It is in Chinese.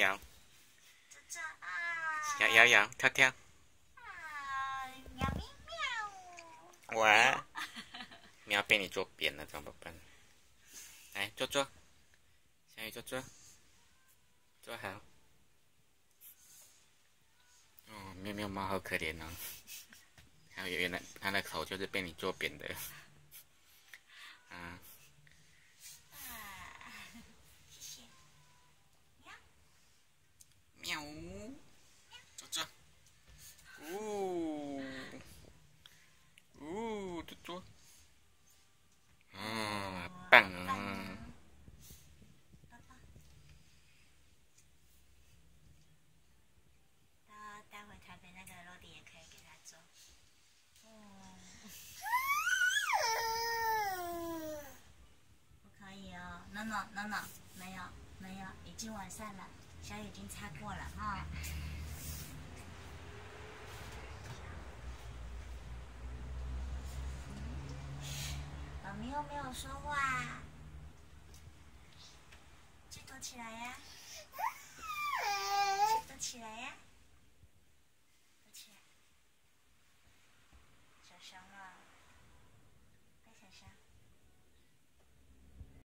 摇，这这啊，摇摇摇，跳跳，喵，喵咪喵，哇，喵被你坐扁了，怎么办？来坐坐，小雨坐坐，坐好。哦，喵喵猫好可怜哦，还有原来它的头就是被你坐扁的，诺诺诺没有没有，已经完善了，小雨已经擦过了哈。妈咪又没有说话，去躲起来呀，去躲起来呀。